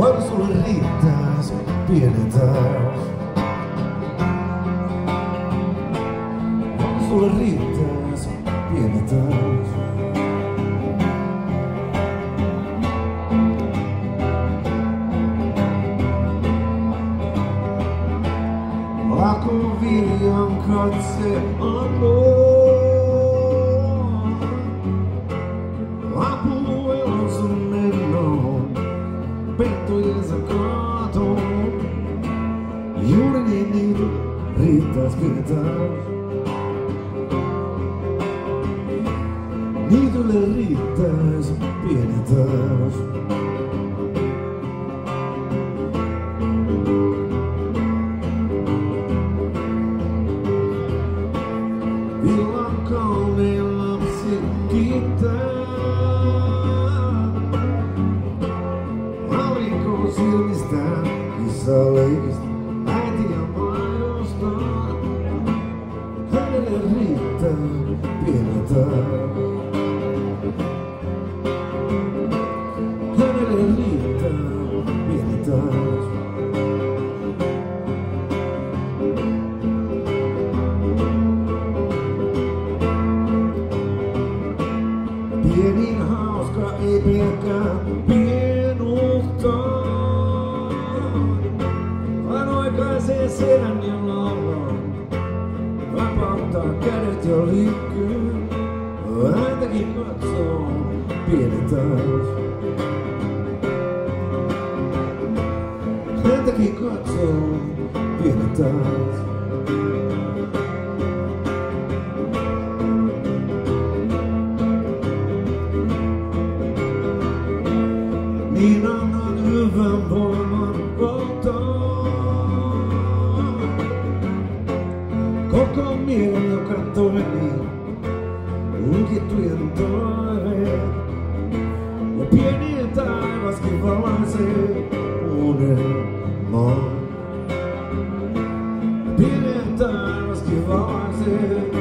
Quando soleritas pienetas Ako viljan katse anor gatan Jorden är ny, riddarsplittad Nidrulle riddare Maurico Silvista Isa Leis. Aiti Amayosta Hele Rita Pienata oikaisee selän ja naulan. Vapauttaa kädet ja liikkyy, häntäkin katsoo pieni taas. Häntäkin katsoo pieni taas. Niin annan hyvän voiman Koko mielen, joka toimii, lukittujen toiveet. Ja pieni taivaskin valaisee uuden maan. Pieni taivaskin valaisee